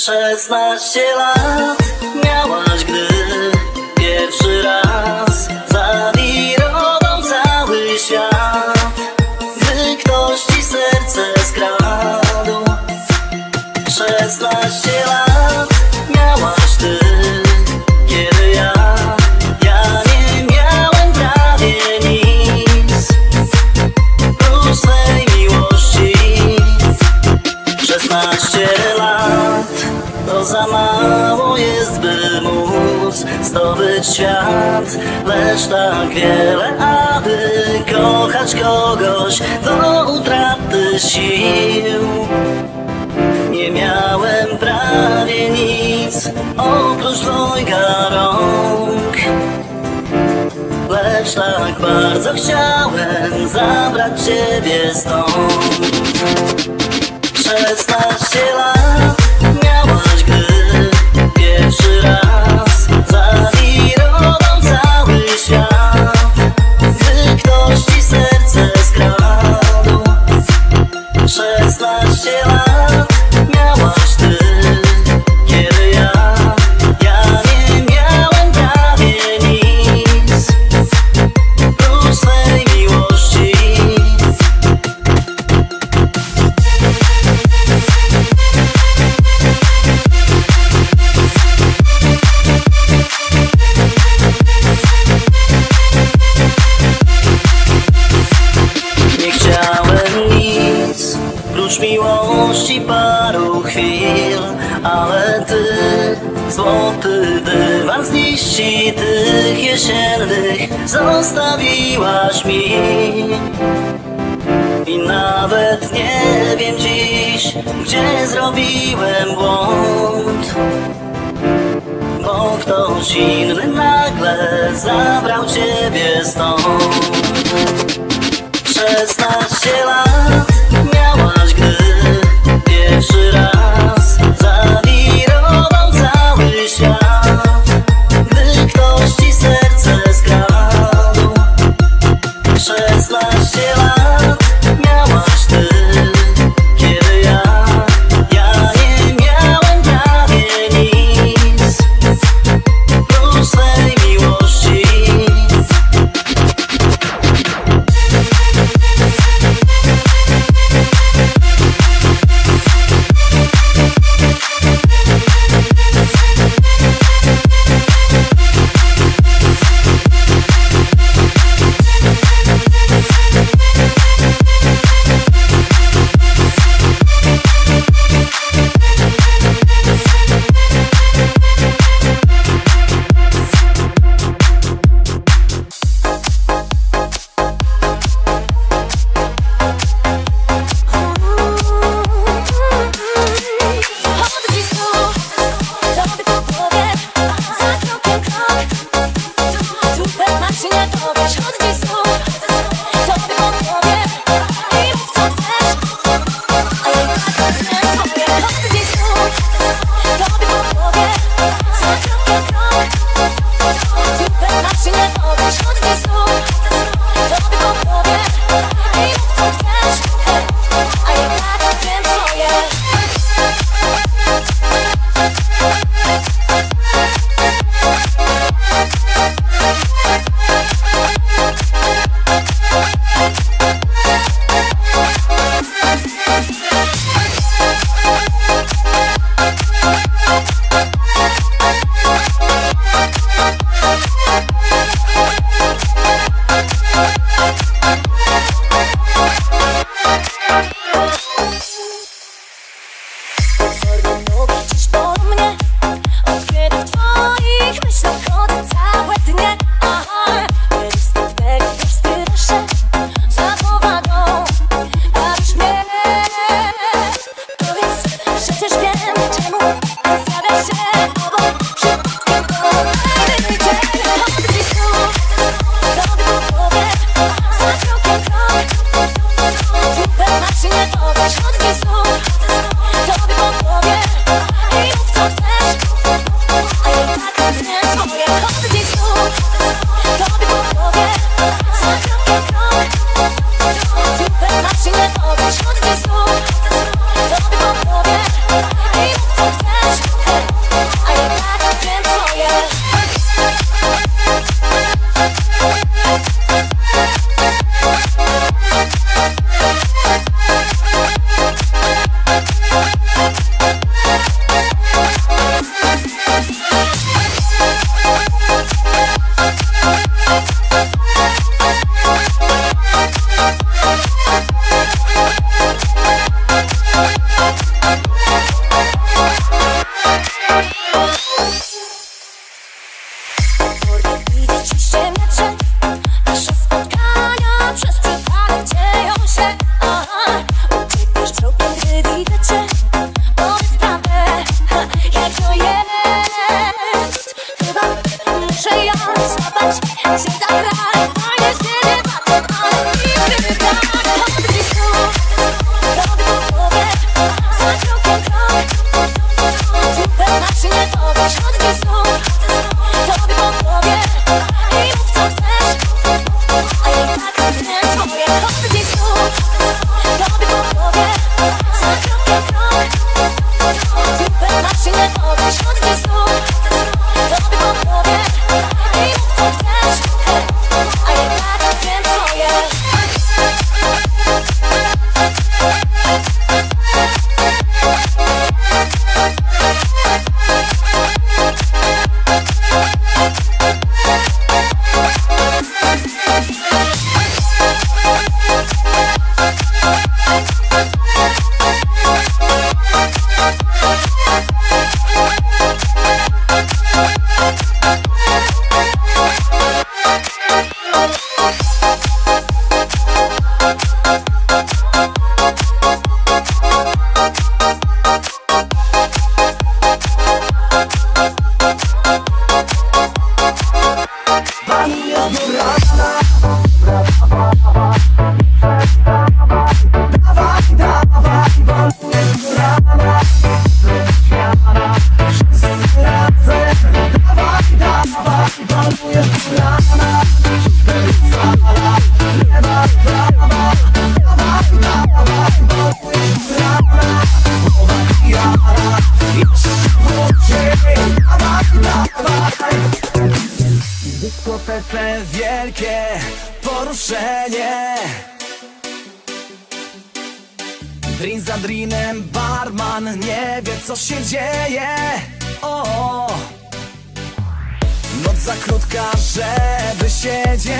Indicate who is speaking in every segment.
Speaker 1: 16 lat miałaś, gdy pierwszy raz zawirował cały świat Gdy ktoś ci serce skradł. 16 lat zdobyć świat. Lecz tak wiele, aby kochać kogoś do utraty sił. Nie miałem prawie nic oprócz dwojga rąk. Lecz tak bardzo chciałem zabrać ciebie stąd. 16 lat zabrał ciebie stąd. dzieje o, Noc za krótka, żeby siedzieć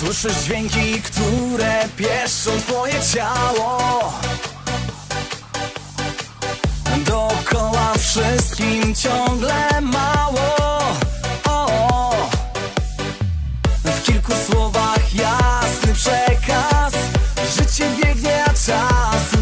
Speaker 1: Słyszysz dźwięki, które pieszczą twoje ciało. Dookoła wszystkim ciągle mało. O -o. W kilku słowach jasny przekaz. Życie
Speaker 2: biegnie, a
Speaker 3: czas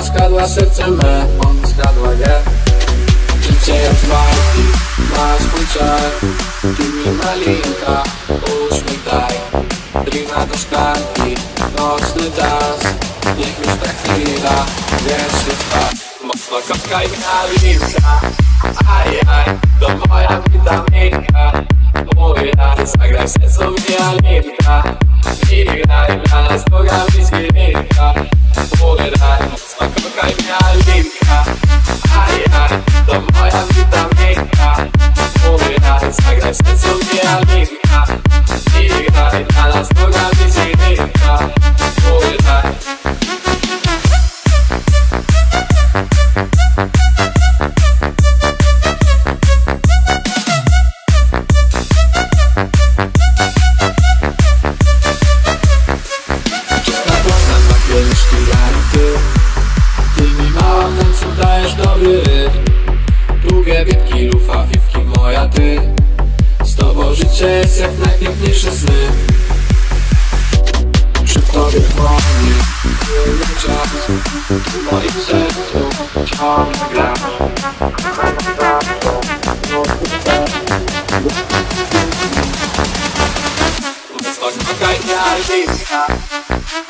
Speaker 3: Ona skradła serce me, on skradła je. Życie jak dwa, ma swój czar. Kimi malinka, uśmiech daj. Drina do szklanki, nocny das Niech już ta chwila, wierzy trwa Mocno kotka i nalinka Ajaj, to moja witaminka chwila Zagraj się sobie Alinka. I graj dla nas nogawicki linka Mury daj, smakokaj mnie Alinka Ajaj, to moja witaminka Mury zagraj się sobie Alinka. I graj dla nas
Speaker 4: nogawicki right now, leave me.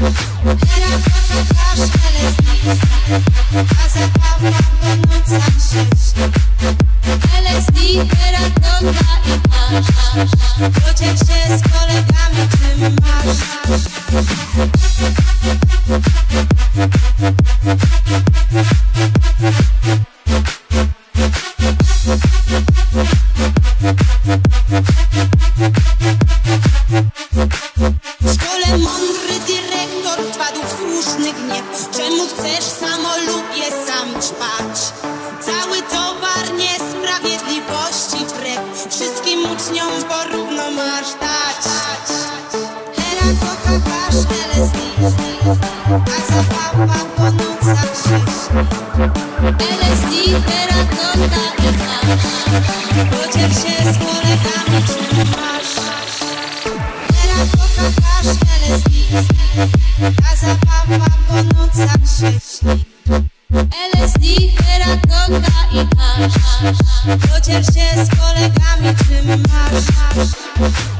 Speaker 4: Hello. Masz LSD A zabawa po nocach sześć LSD, i Podziel się z kolegami hasz, LSD A coca i Podziel się z kolegami czym masz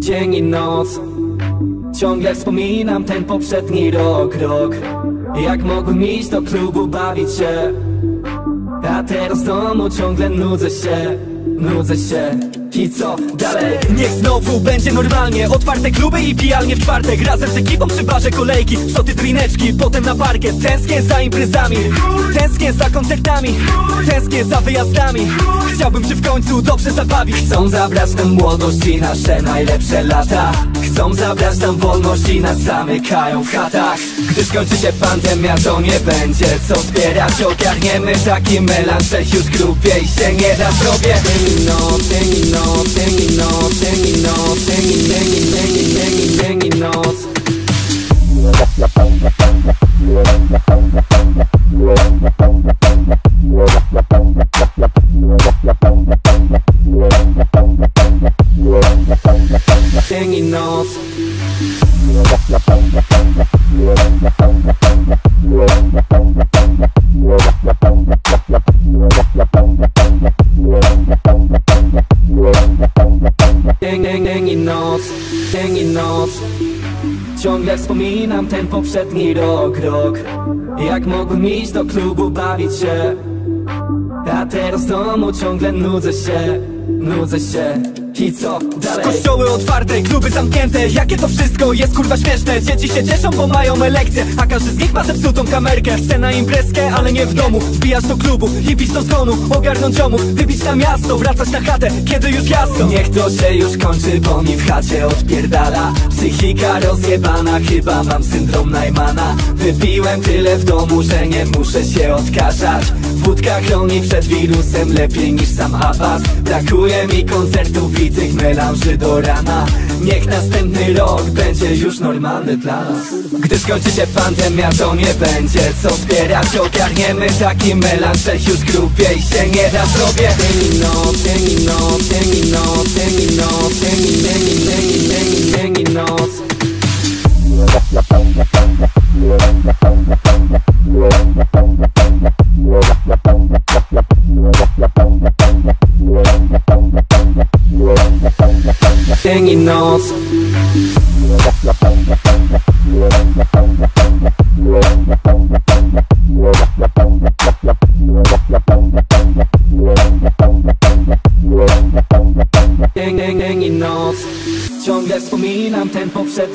Speaker 5: Dzień i noc. Ciągle wspominam ten poprzedni rok, rok. Jak mogłem iść do klubu, bawić się? A teraz w domu ciągle nudzę się, nudzę się I co dalej? Niech znowu będzie normalnie. Otwarte kluby i pijalnie w czwartek. Razem z ekipą przy barze kolejki. Soty drineczki, potem na parkiet Tęsknię za imprezami. Tęsknię za koncertami. Tęsknię za wyjazdami. Chciałbym się w końcu dobrze zabawić. Chcą zabrać tę młodość i nasze najlepsze lata Chcą zabrać nam wolność i nas zamykają w chatach Gdy skończy się pandemia to nie będzie co zbierać Ogarniemy taki melanż, już grubiej się nie da Dzień i noc, dzień i noc, dzień i noc, dzień i noc, dzień i dzień i dzień i dzień i dzień i noc Dzień ten poprzedni rok, rok. Jak mogłem iść do klubu, bawić się? A teraz w domu ciągle nudzę się, nudzę się i co dalej? Kościoły otwarte, kluby zamknięte. Jakie to wszystko jest kurwa śmieszne? Dzieci się cieszą, bo mają elekcję A każdy z nich ma zepsutą kamerkę. Chce na imprezkę, ale nie w domu. Wbijasz do klubu i pić do zgonu. Ogarnąć ziomów, wybić na miasto Wracać na chatę, kiedy już jasno. Niech to się już kończy, bo mi w chacie odpierdala. Psychika rozjebana, chyba mam syndrom Najmana. Wypiłem tyle w domu, że nie muszę się odkażać. Wódka chroni przed wirusem lepiej niż sam apas Brakuje mi koncertów i tych melanży do rana. Niech następny rok będzie już normalny dla nas. Gdy skończy się pandemia to nie będzie co zbierać Ogarniemy taki melanż, już grubiej się nie da zrobię Dzień i noc, dzień i noc, dzień i noc, dzień i noc, i i i dzień i dzień i noc